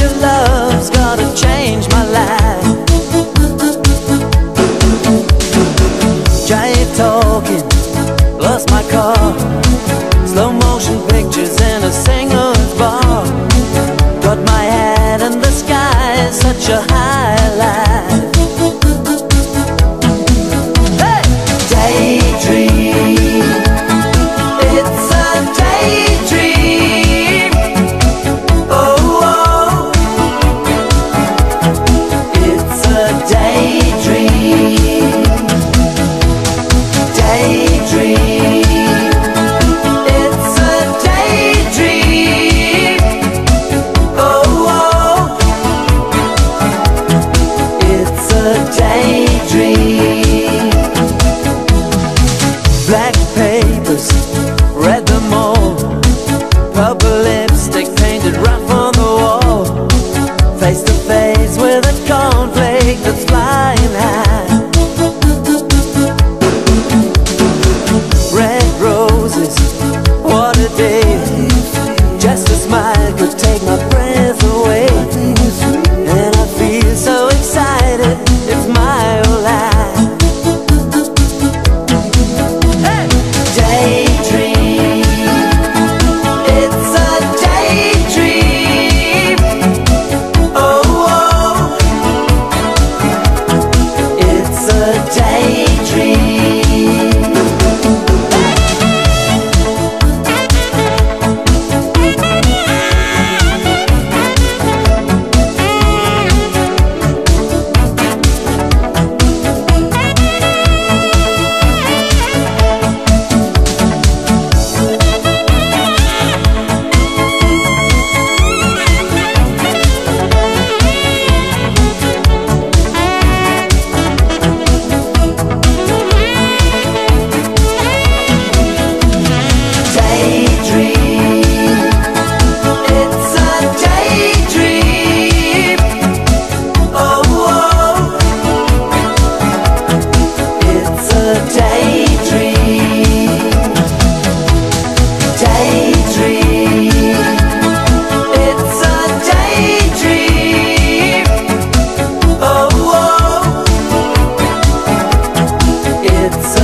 your love. a daydream. Black papers, read them all. Purple lipstick painted rough on the wall. Face to face.